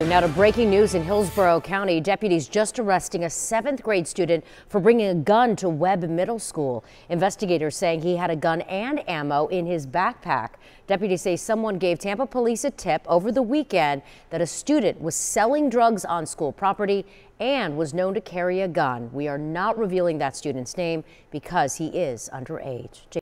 Now to breaking news in Hillsborough County. Deputies just arresting a seventh grade student for bringing a gun to Webb Middle School. Investigators saying he had a gun and ammo in his backpack. Deputies say someone gave Tampa police a tip over the weekend that a student was selling drugs on school property and was known to carry a gun. We are not revealing that student's name because he is underage.